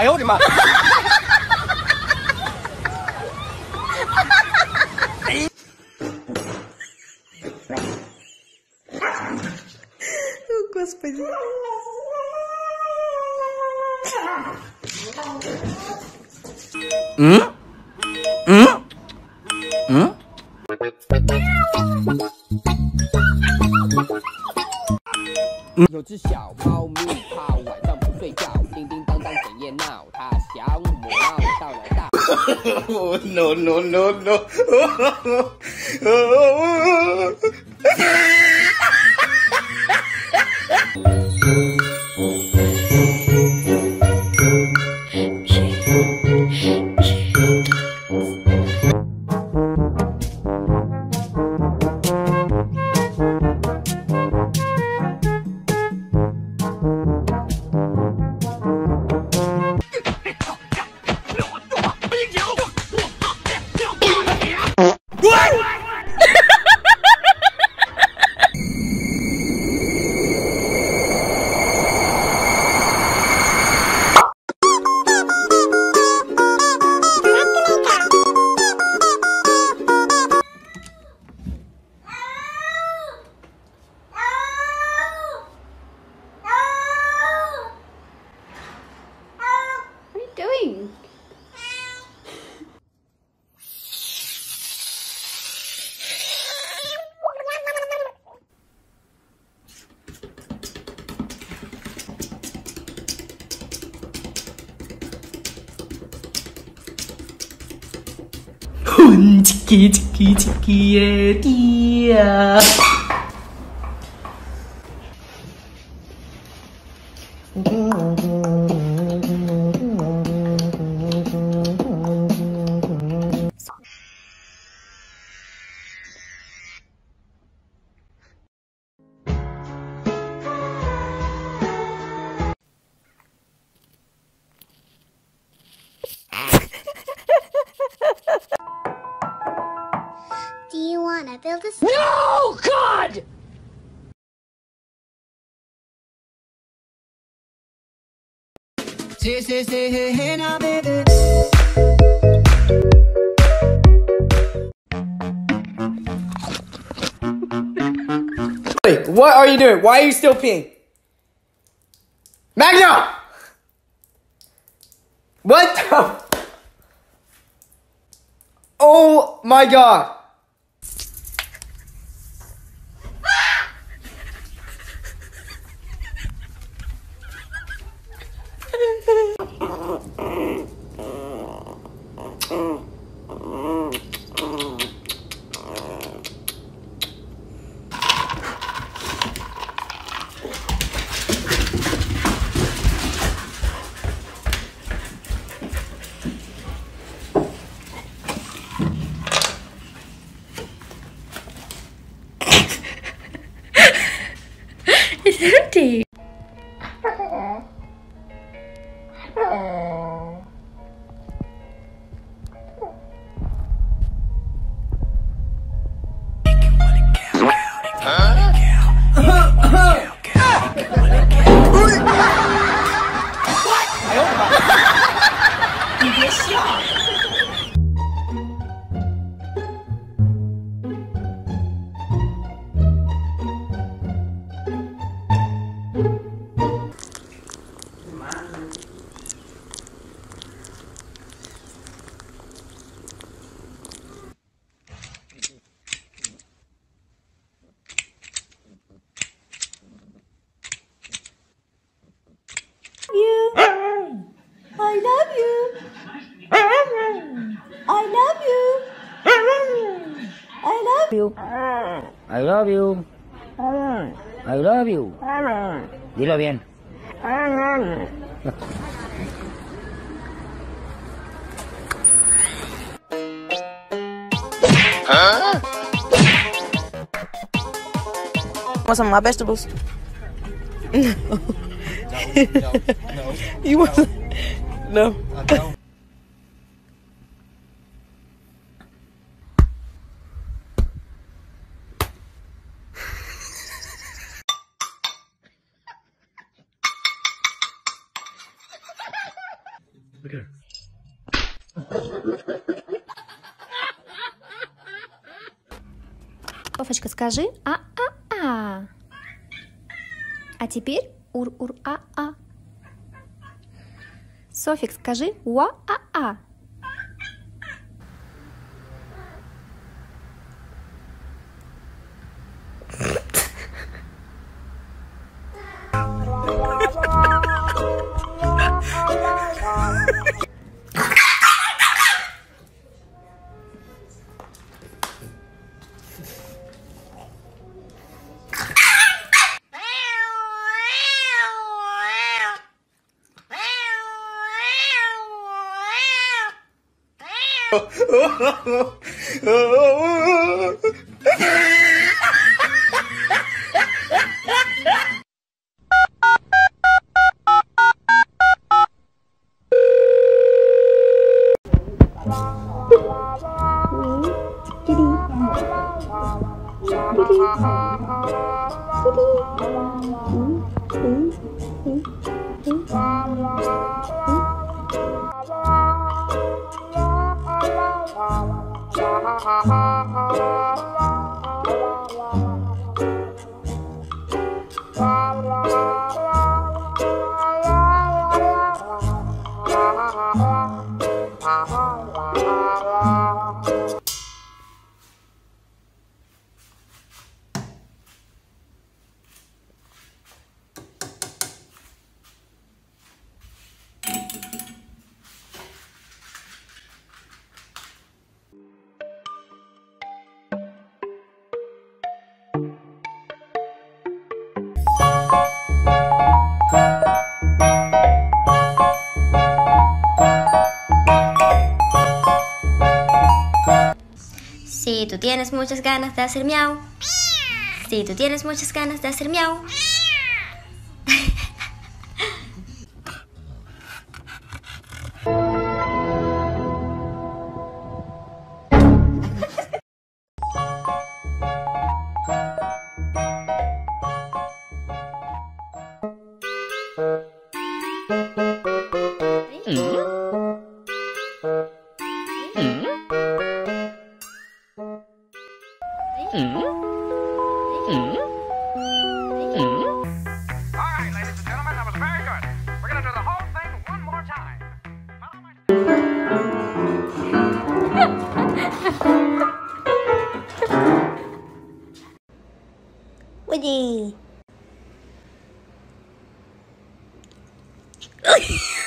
哎呦我的妈！ Господи. 응? 有只小猫咪，它晚上不睡觉， tao để tao no no no no. 吞一支一支一支的猪啊！Dia. Do you want to build a No, God! Say, say, say, hey, hey, now, baby. Wait, what are you doing? Why are you still peeing? Magna! What the? Oh my god! It's you. I love you. I love you. I love you. I love you. I love you. Dilo bien. Want some of my vegetables? No. you want? No. Look at her. Софочка, скажи а-а-а. А теперь ур-ур-а-а. Софик, скажи уа-а-а. 응? 응? 응? 응? Oh, ha ha. Tú tienes muchas ganas de hacer miau. Si tú tienes muchas ganas de hacer miau. Woody.